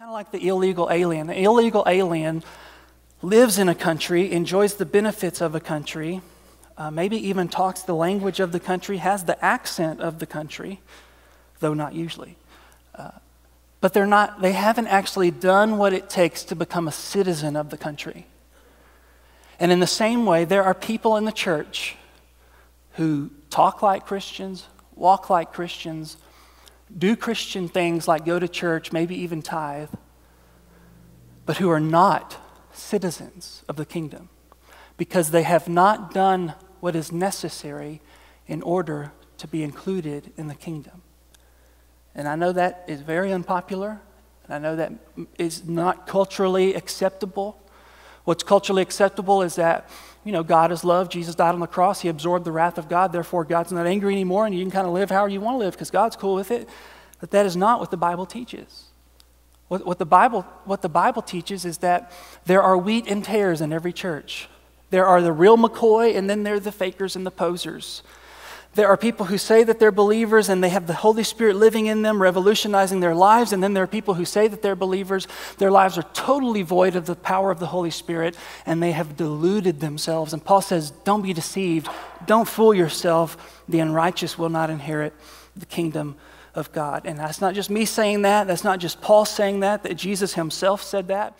Kind of like the illegal alien. The illegal alien lives in a country, enjoys the benefits of a country, uh, maybe even talks the language of the country, has the accent of the country, though not usually. Uh, but they're not, they haven't actually done what it takes to become a citizen of the country. And in the same way, there are people in the church who talk like Christians, walk like Christians, do Christian things like go to church, maybe even tithe, but who are not citizens of the kingdom because they have not done what is necessary in order to be included in the kingdom. And I know that is very unpopular, and I know that is not culturally acceptable. What's culturally acceptable is that, you know, God is love. Jesus died on the cross. He absorbed the wrath of God. Therefore, God's not angry anymore, and you can kind of live however you want to live because God's cool with it. But that is not what the Bible teaches. What, what, the Bible, what the Bible teaches is that there are wheat and tares in every church. There are the real McCoy, and then there are the fakers and the posers. There are people who say that they're believers and they have the Holy Spirit living in them, revolutionizing their lives. And then there are people who say that they're believers. Their lives are totally void of the power of the Holy Spirit and they have deluded themselves. And Paul says, Don't be deceived. Don't fool yourself. The unrighteous will not inherit the kingdom of God. And that's not just me saying that. That's not just Paul saying that, that Jesus himself said that.